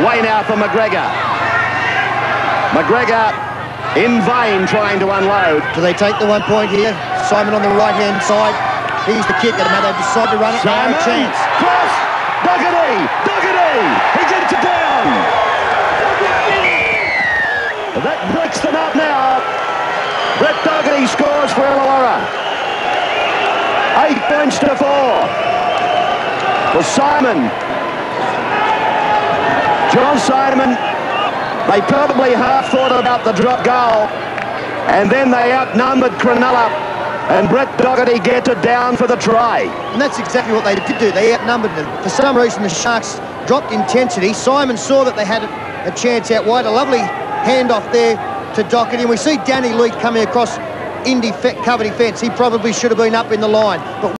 Away now for McGregor. McGregor in vain trying to unload. Do they take the one point here? Simon on the right-hand side. He's the kicker. Now they decide to run it. Simon, no chance. Cross. Docherty. Docherty. He gets it down. That breaks them up now. Brett Docherty scores for Illawarra. Eight points to four. For Simon. John Simon, they probably half thought about the drop goal. And then they outnumbered Cronulla. And Brett Docherty gets it down for the try. And that's exactly what they did do. They outnumbered them. For some reason, the Sharks dropped intensity. Simon saw that they had a chance out wide. A lovely handoff there to Docherty. And we see Danny Leake coming across Indy covered defence. He probably should have been up in the line. But